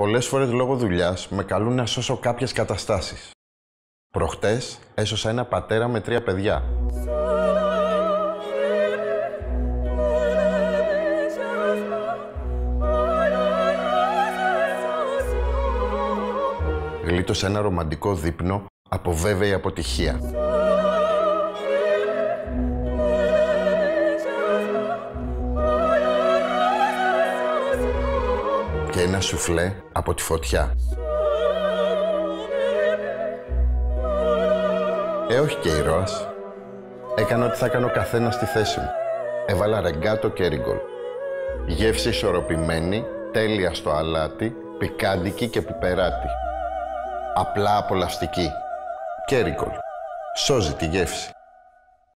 Πολλές φορές λόγω δουλειάς με καλούν να σώσω κάποιες καταστάσεις. Προχτές έσωσα ένα πατέρα με τρία παιδιά. Γλίτωσα ένα ρομαντικό δείπνο από βέβαιη αποτυχία. Και ένα σουφλέ από τη φωτιά. Ε, όχι και ηρώας. Έκανα ό,τι θα έκανε ο καθένας στη θέση μου. Έβαλα ρεγκάτο και ρίγκολ. Γεύση ισορροπημένη, τέλεια στο αλάτι, πικάντικη και πιπεράτη. Απλά απολαυστική. Κέρικολ. Σώζει τη γεύση.